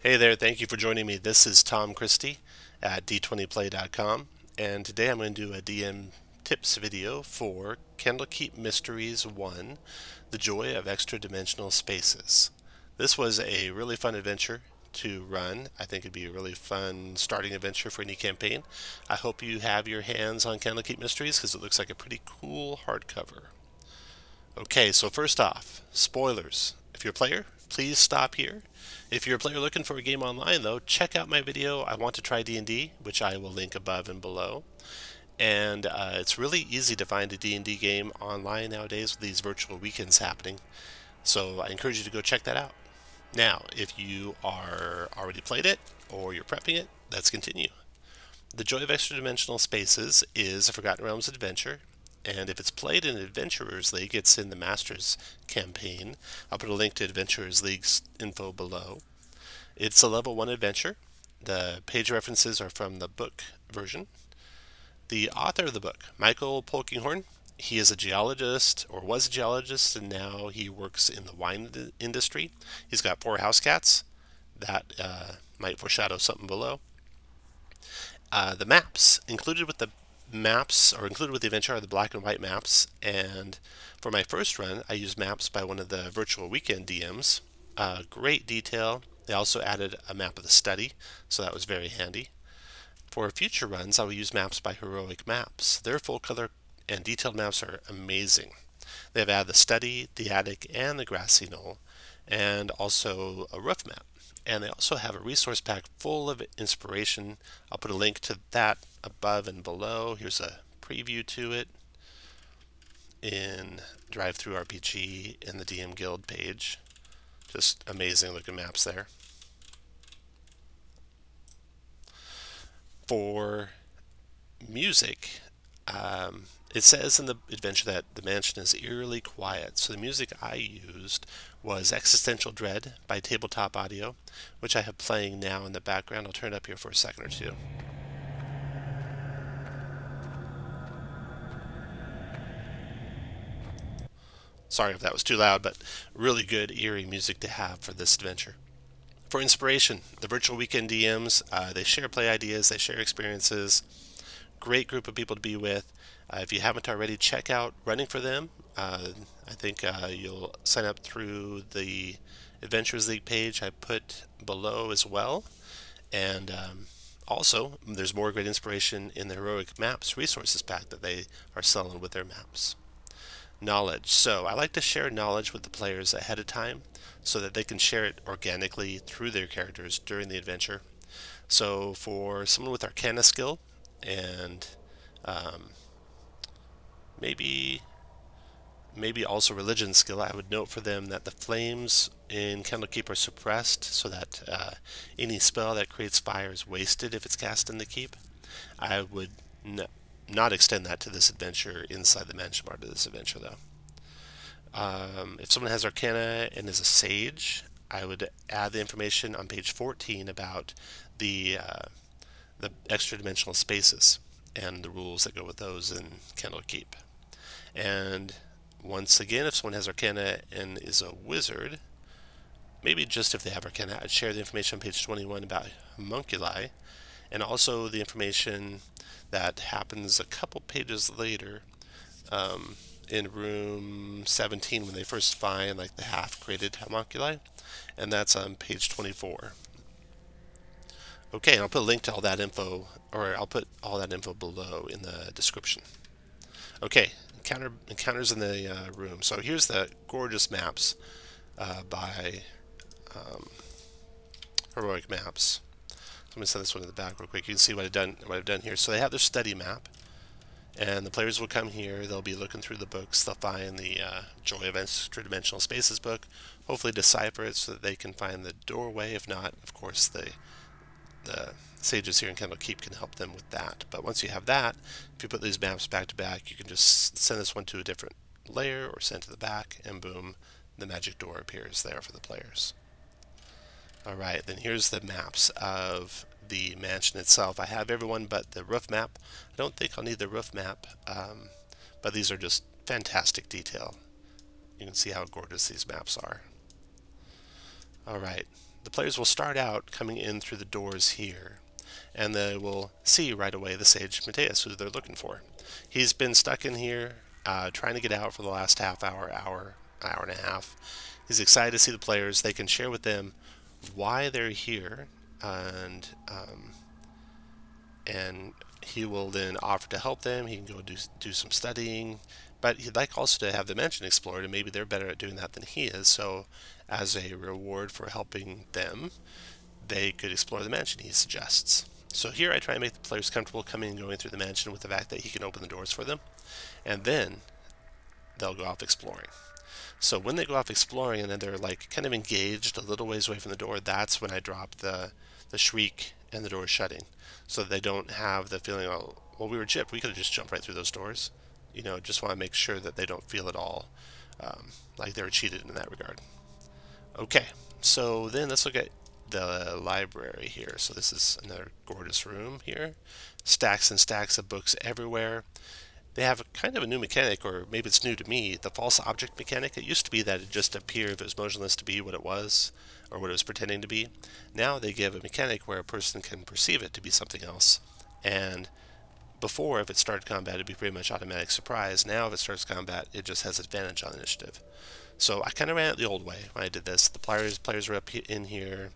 Hey there, thank you for joining me. This is Tom Christie at d20play.com and today I'm going to do a DM tips video for Candlekeep Mysteries 1, The Joy of Extra Dimensional Spaces. This was a really fun adventure to run. I think it'd be a really fun starting adventure for any campaign. I hope you have your hands on Candlekeep Mysteries because it looks like a pretty cool hardcover. Okay, so first off, spoilers. If you're a player, please stop here. If you're a player looking for a game online, though, check out my video, I Want to Try D&D, which I will link above and below. And uh, it's really easy to find a D&D game online nowadays with these virtual weekends happening. So I encourage you to go check that out. Now, if you are already played it, or you're prepping it, let's continue. The Joy of Extra Dimensional Spaces is a Forgotten Realms adventure and if it's played in Adventurers League, it's in the Masters campaign. I'll put a link to Adventurers League's info below. It's a level 1 adventure. The page references are from the book version. The author of the book, Michael Polkinghorne, he is a geologist, or was a geologist, and now he works in the wine industry. He's got four house cats. That uh, might foreshadow something below. Uh, the maps included with the maps, or included with the adventure, are the black and white maps. And for my first run, I used maps by one of the virtual weekend DMs. Uh, great detail. They also added a map of the study, so that was very handy. For future runs, I will use maps by Heroic Maps. Their full color and detailed maps are amazing. They have added the study, the attic, and the grassy knoll, and also a roof map and they also have a resource pack full of inspiration. I'll put a link to that above and below. Here's a preview to it in DriveThruRPG in the DM Guild page. Just amazing looking maps there. For music, um, it says in the adventure that the mansion is eerily quiet, so the music I used was Existential Dread by Tabletop Audio, which I have playing now in the background. I'll turn it up here for a second or two. Sorry if that was too loud, but really good, eerie music to have for this adventure. For inspiration, the Virtual Weekend DMs, uh, they share play ideas, they share experiences. Great group of people to be with. Uh, if you haven't already, check out Running for Them. Uh, I think uh, you'll sign up through the Adventures League page I put below as well. And um, also, there's more great inspiration in the Heroic Maps resources pack that they are selling with their maps. Knowledge. So I like to share knowledge with the players ahead of time so that they can share it organically through their characters during the adventure. So for someone with Arcana skill and um, maybe maybe also religion skill, I would note for them that the flames in Candlekeep are suppressed so that uh, any spell that creates fire is wasted if it's cast in the keep. I would not extend that to this adventure inside the mansion part of this adventure though. Um, if someone has Arcana and is a sage, I would add the information on page 14 about the uh, the extra dimensional spaces and the rules that go with those in Candlekeep. And once again, if someone has Arcana and is a wizard, maybe just if they have Arcana, I'd share the information on page 21 about homunculi, and also the information that happens a couple pages later um, in room 17 when they first find like the half-created homunculi, and that's on page 24. Okay, and I'll put a link to all that info, or I'll put all that info below in the description. Okay, encounter, encounters in the uh, room. So here's the gorgeous maps uh, by um, Heroic Maps. So I'm going to send this one to the back real quick. You can see what I've done. What I've done here. So they have their study map, and the players will come here. They'll be looking through the books. They'll find the uh, Joy of Extra-Dimensional Spaces book. Hopefully decipher it so that they can find the doorway. If not, of course, the the sages here in Candlekeep can help them with that. But once you have that, if you put these maps back to back, you can just send this one to a different layer or send to the back, and boom, the magic door appears there for the players. Alright, then here's the maps of the mansion itself. I have everyone but the roof map. I don't think I'll need the roof map, um, but these are just fantastic detail. You can see how gorgeous these maps are. Alright, the players will start out coming in through the doors here, and they will see right away the Sage Mateus who they're looking for. He's been stuck in here uh, trying to get out for the last half hour, hour, hour and a half. He's excited to see the players. They can share with them why they're here, and um, and he will then offer to help them. He can go do do some studying, but he'd like also to have the mansion explored, and maybe they're better at doing that than he is. So, as a reward for helping them, they could explore the mansion. He suggests. So here I try and make the players comfortable coming and going through the mansion with the fact that he can open the doors for them, and then they'll go off exploring. So when they go off exploring and then they're like kind of engaged a little ways away from the door, that's when I drop the the shriek and the door shutting, so they don't have the feeling, oh, well, we were chipped, we could have just jumped right through those doors. You know, just want to make sure that they don't feel at all um, like they were cheated in that regard. Okay, so then let's look at the library here. So this is another gorgeous room here. Stacks and stacks of books everywhere they have kind of a new mechanic, or maybe it's new to me, the false object mechanic. It used to be that it just appeared if it was motionless to be what it was, or what it was pretending to be. Now they give a mechanic where a person can perceive it to be something else. And before, if it started combat, it'd be pretty much automatic surprise. Now, if it starts combat, it just has advantage on initiative. So I kind of ran it the old way when I did this. The players, players were up in here,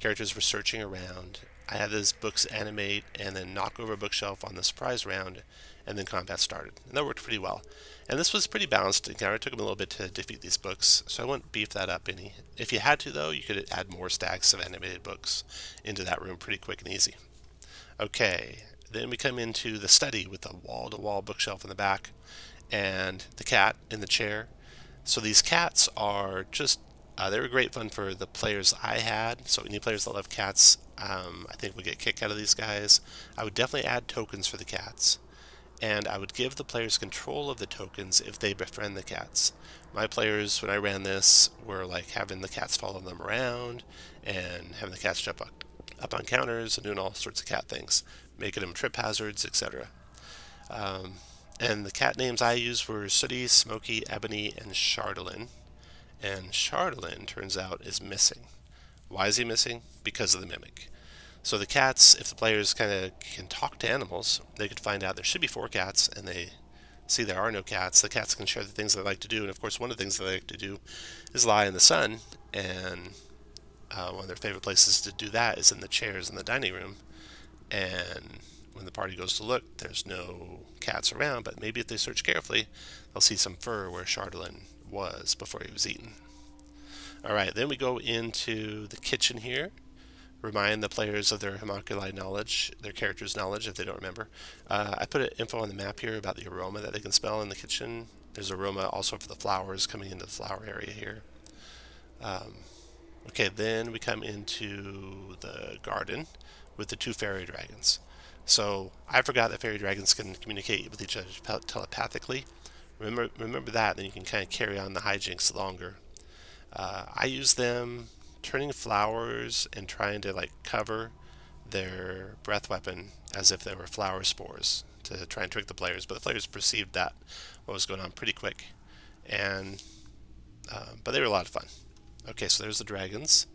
characters were searching around. I had those books animate and then knock over a bookshelf on the surprise round, and then combat started. And that worked pretty well. And this was pretty balanced. It took them a little bit to defeat these books, so I wouldn't beef that up any. If you had to, though, you could add more stacks of animated books into that room pretty quick and easy. Okay, then we come into the study with the wall-to-wall -wall bookshelf in the back and the cat in the chair. So these cats are just, uh, they were great fun for the players I had. So any players that love cats, um, I think would get a kick out of these guys. I would definitely add tokens for the cats and I would give the players control of the tokens if they befriend the cats. My players, when I ran this, were like having the cats follow them around and having the cats jump up, up on counters and doing all sorts of cat things, making them trip hazards, etc. Um, and the cat names I used were Sooty, Smoky, Ebony, and Chardolin. And Chardolin, turns out, is missing. Why is he missing? Because of the Mimic. So the cats, if the players kind of can talk to animals, they could find out there should be four cats, and they see there are no cats. The cats can share the things they like to do, and of course, one of the things they like to do is lie in the sun. And uh, one of their favorite places to do that is in the chairs in the dining room. And when the party goes to look, there's no cats around, but maybe if they search carefully, they'll see some fur where Chardolin was before he was eaten. Alright, then we go into the kitchen here remind the players of their homunculi knowledge, their character's knowledge if they don't remember. Uh, I put info on the map here about the aroma that they can smell in the kitchen. There's aroma also for the flowers coming into the flower area here. Um, okay, then we come into the garden with the two fairy dragons. So I forgot that fairy dragons can communicate with each other telepathically. Remember, remember that, then you can kind of carry on the hijinks longer. Uh, I use them turning flowers and trying to like cover their breath weapon as if they were flower spores to try and trick the players. But the players perceived that what was going on pretty quick, and uh, but they were a lot of fun. Okay, so there's the dragons.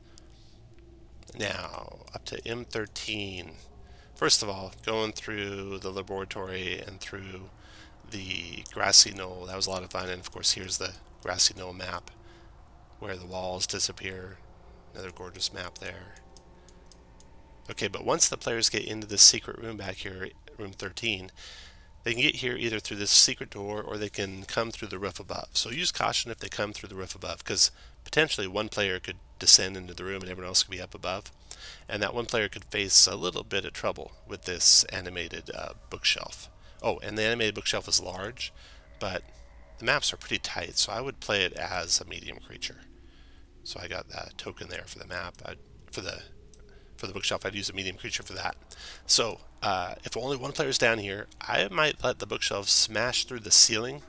Now up to M13. First of all, going through the laboratory and through the grassy knoll, that was a lot of fun. And of course, here's the grassy knoll map where the walls disappear Another gorgeous map there. Okay, but once the players get into this secret room back here, room 13, they can get here either through this secret door or they can come through the roof above. So use caution if they come through the roof above because potentially one player could descend into the room and everyone else could be up above. And that one player could face a little bit of trouble with this animated uh, bookshelf. Oh, and the animated bookshelf is large, but the maps are pretty tight, so I would play it as a medium creature. So I got that token there for the map. I'd, for the for the bookshelf, I'd use a medium creature for that. So uh, if only one player is down here, I might let the bookshelf smash through the ceiling.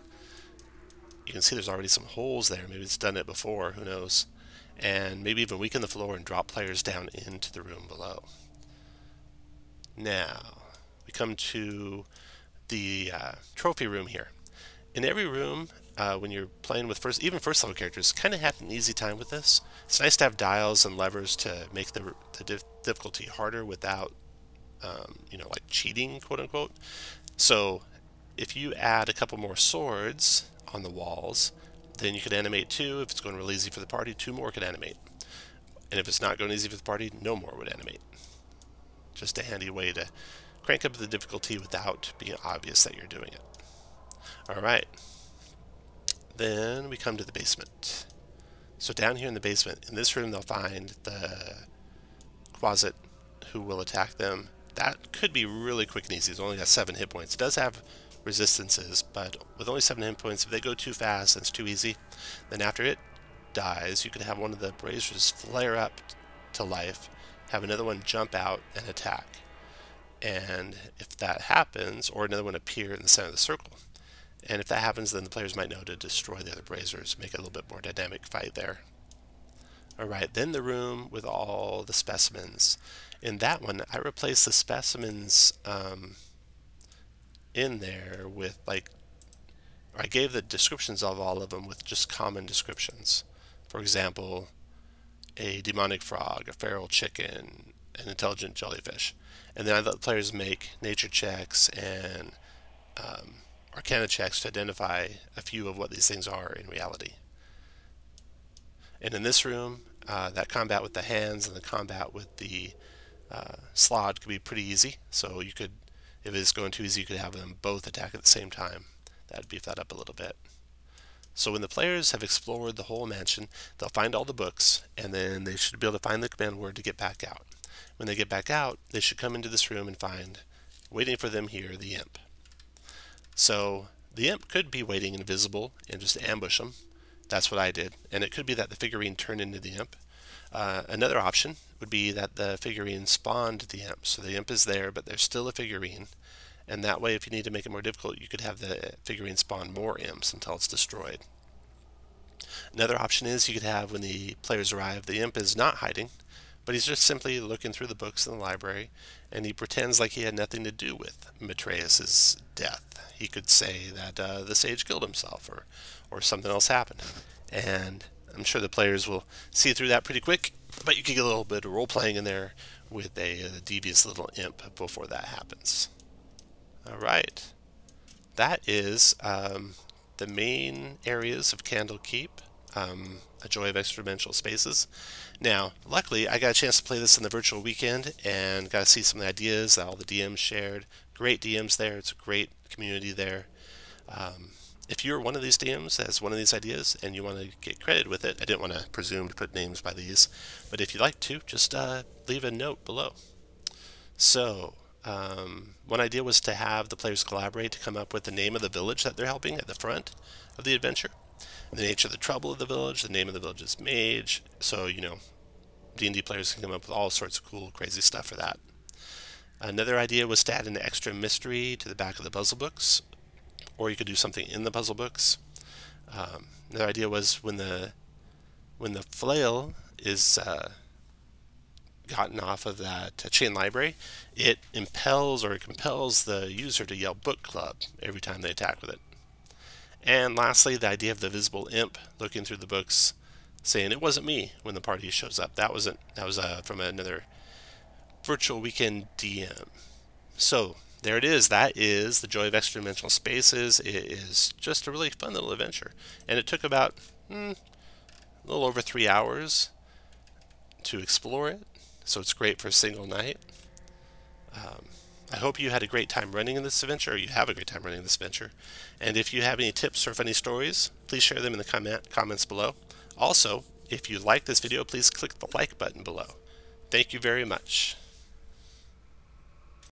You can see there's already some holes there. Maybe it's done it before. Who knows? And maybe even weaken the floor and drop players down into the room below. Now, we come to the uh, trophy room here. In every room, uh, when you're playing with first, even first level characters, kind of have an easy time with this. It's nice to have dials and levers to make the, the dif difficulty harder without, um, you know, like cheating, quote unquote. So if you add a couple more swords on the walls, then you could animate two. If it's going really easy for the party, two more could animate. And if it's not going easy for the party, no more would animate. Just a handy way to crank up the difficulty without being obvious that you're doing it. Alright. Then we come to the basement. So down here in the basement, in this room they'll find the Quasit who will attack them. That could be really quick and easy. It's only got 7 hit points. It does have resistances, but with only 7 hit points, if they go too fast and it's too easy, then after it dies, you could have one of the braziers flare up to life, have another one jump out and attack. And if that happens, or another one appear in the center of the circle, and if that happens, then the players might know to destroy the other braziers, make it a little bit more dynamic fight there. Alright, then the room with all the specimens. In that one, I replaced the specimens um, in there with like, I gave the descriptions of all of them with just common descriptions. For example, a demonic frog, a feral chicken, an intelligent jellyfish. And then I let the players make nature checks and um, arcana checks to identify a few of what these things are in reality. And in this room, uh, that combat with the hands and the combat with the uh, slaad could be pretty easy. So you could, if it's going too easy, you could have them both attack at the same time. That'd beef that up a little bit. So when the players have explored the whole mansion, they'll find all the books, and then they should be able to find the command word to get back out. When they get back out, they should come into this room and find, waiting for them here, the imp. So the imp could be waiting invisible and just ambush them. That's what I did. And it could be that the figurine turned into the imp. Uh, another option would be that the figurine spawned the imp. So the imp is there, but there's still a figurine. And that way, if you need to make it more difficult, you could have the figurine spawn more imps until it's destroyed. Another option is you could have when the players arrive, the imp is not hiding, but he's just simply looking through the books in the library, and he pretends like he had nothing to do with Matreus's death. He could say that uh, the sage killed himself, or, or something else happened. And I'm sure the players will see through that pretty quick, but you can get a little bit of role-playing in there with a, a devious little imp before that happens. All right. That is um, the main areas of Candlekeep um, A Joy of Extra-Dimensional Spaces. Now, luckily, I got a chance to play this in the virtual weekend and got to see some of the ideas that all the DMs shared. Great DMs there. It's a great community there. Um, if you're one of these DMs that has one of these ideas and you want to get credit with it, I didn't want to presume to put names by these, but if you'd like to, just uh, leave a note below. So, um, one idea was to have the players collaborate to come up with the name of the village that they're helping at the front of the adventure the nature of the trouble of the village, the name of the village's mage. So, you know, D&D players can come up with all sorts of cool, crazy stuff for that. Another idea was to add an extra mystery to the back of the puzzle books, or you could do something in the puzzle books. Um, another idea was when the when the flail is uh, gotten off of that chain library, it impels or compels the user to yell book club every time they attack with it. And lastly, the idea of the visible imp looking through the books, saying it wasn't me when the party shows up. That wasn't. That was uh, from another virtual weekend DM. So there it is. That is the joy of extra dimensional spaces. It is just a really fun little adventure, and it took about hmm, a little over three hours to explore it. So it's great for a single night. Um, I hope you had a great time running in this adventure, or you have a great time running this adventure. And if you have any tips or funny stories, please share them in the comment comments below. Also, if you like this video, please click the like button below. Thank you very much.